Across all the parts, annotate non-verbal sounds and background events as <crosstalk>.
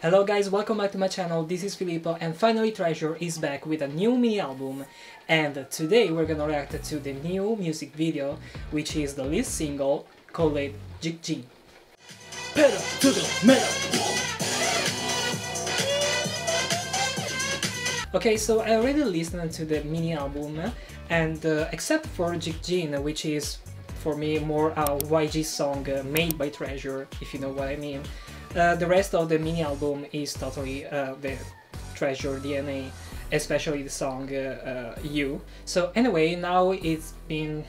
Hello guys, welcome back to my channel, this is Filippo and finally Treasure is back with a new mini album and today we're gonna react to the new music video which is the lead single called Jikjin. Pedal to the metal! Okay, so I already listened to the mini album and uh, except for Jikjin which is for me more a YG song uh, made by Treasure if you know what I mean the rest of the mini album is totally uh, the treasure DNA, especially the song uh, uh, You. So anyway, now it's been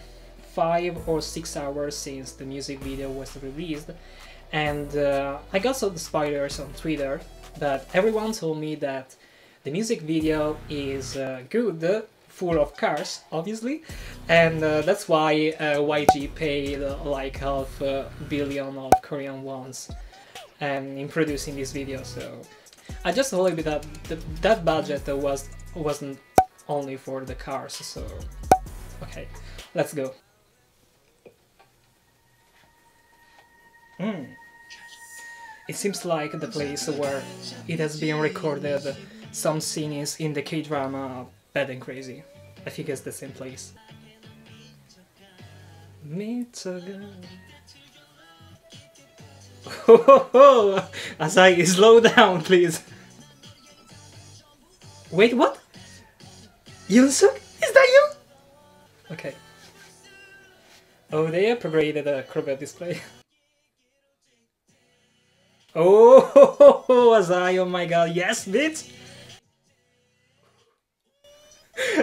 five or six hours since the music video was released, and uh, I got some spoilers on Twitter, but everyone told me that the music video is good, full of cars, obviously, and uh, that's why uh, YG paid uh, like half a billion of Korean wons and in producing this video so I just hope that the, that budget was wasn't only for the cars so okay let's go mm. It seems like the place where it has been recorded some scenes in the K-drama Bad and Crazy. I think it's the same place. Mitsuga. <laughs> Oh, Asahi, slow down, please. Wait, what? Yoonsuk? Is that you? Okay. Oh, they upgraded the Crobel display. <laughs> Oh, <laughs> Asahi, oh my god, yes, bitch!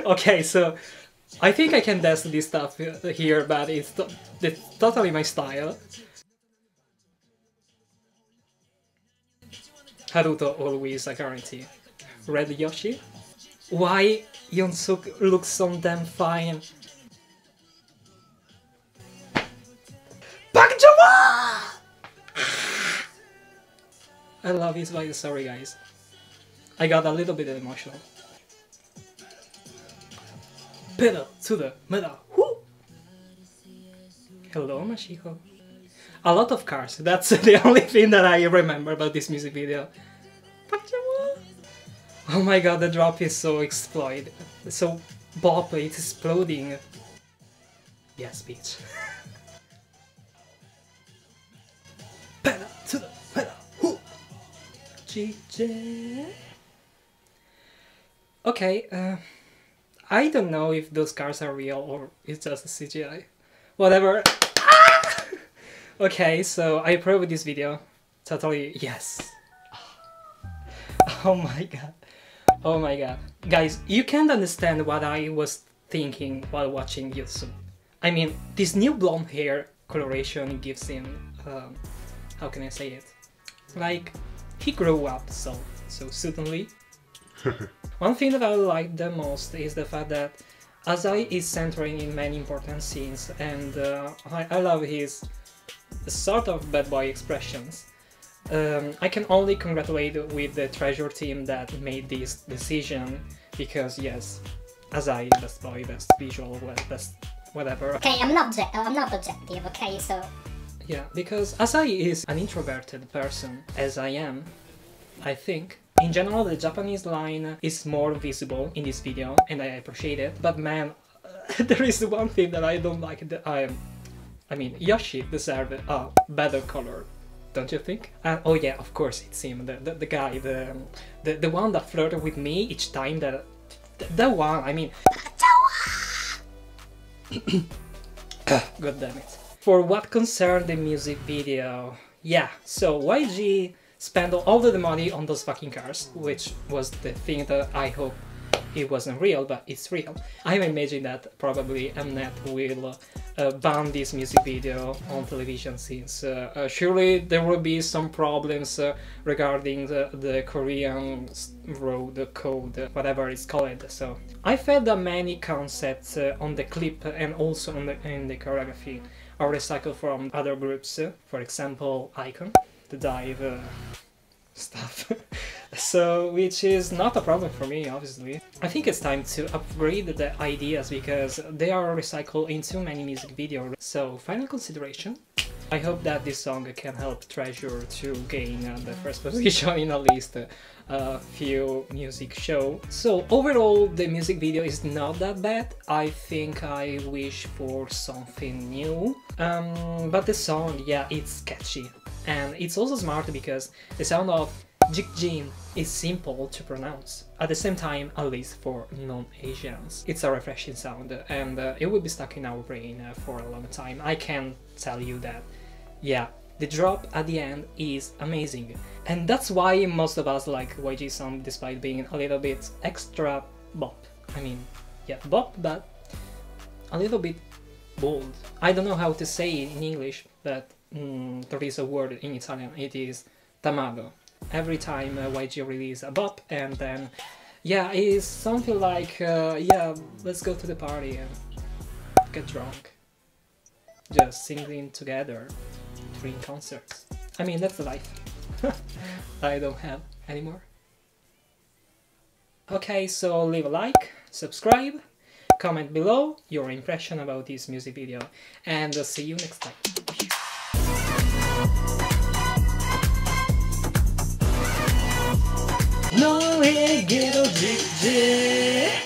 okay, so I think I can dance this stuff here, but it's, it's totally my style. Haruto always a guarantee. Red Yoshi? Why Yoonsuk looks so damn fine? Park I love his voice, sorry guys. I got a little bit emotional. Pedal to the metal. Woo! Hello, Mashiho. A lot of cars. That's <laughs> the only thing that I remember about this music video. Oh my god, the drop is so exploit. So bop, it's exploding. Yes, bitch. <laughs> pedal to the pedal. GJ. Okay, uh, I don't know if those cars are real or it's just a CGI. Whatever. <laughs> Okay, so I approve this video. Totally, yes. <laughs> Oh my god. Oh my god. Guys, you can't understand what I was thinking while watching YouTube. I mean, this new blonde hair coloration gives him, um, how can I say it? Like, he grew up so, so suddenly. <laughs> One thing that I like the most is the fact that Asahi is centering in many important scenes and uh, I, I love his sort of bad boy expressions. Um, I can only congratulate with the treasure team that made this decision because yes, Asahi, best boy, best visual, best whatever. Okay, I'm not I'm not objective. Okay, so yeah, because Asahi is an introverted person, as I am, I think. In general, the Japanese line is more visible in this video, and I appreciate it. But man, <laughs> there is one thing that I don't like. That I am I mean, Yoshi deserved a better color, don't you think? And oh yeah, of course it's him, the, the, the guy, the, um, the the one that flirted with me each time that... The, the one, I mean... <coughs> God damn it. For what concerned the music video, yeah, so YG spent all of the money on those fucking cars, which was the thing that I hope it wasn't real, but it's real. I imagine that probably Mnet will uh, ban this music video on television since uh, uh, surely there will be some problems uh, regarding the, the Korean road code, whatever it's called. So I felt that many concepts uh, on the clip and also the, in the choreography are recycled from other groups. For example, iKON, the dive uh, stuff. <laughs> so, which is not a problem for me, obviously. I think it's time to upgrade the ideas because they are recycled in too many music videos. So, final consideration. I hope that this song can help Treasure to gain uh, the first <laughs> position in at least a few music show. So overall the music video is not that bad. I think I wish for something new. Um, but the song, yeah, it's catchy. And it's also smart because the sound of Jikjin is simple to pronounce. At the same time, at least for non-Asians. It's a refreshing sound and uh, it will be stuck in our brain uh, for a long time. I can tell you that. Yeah, the drop at the end is amazing. And that's why most of us like YG song despite being a little bit extra bop. I mean, yeah, bop, but a little bit bold. I don't know how to say it in English, but mm, there is a word in Italian, it is tamago. Every time uh, YG release a bop and then, yeah, it's something like, uh, yeah, let's go to the party and get drunk. Just singing together during concerts. I mean, that's life. <laughs> I don't have anymore. Okay, so leave a like, subscribe, comment below your impression about this music video, and I'll see you next time. 너에게도 직진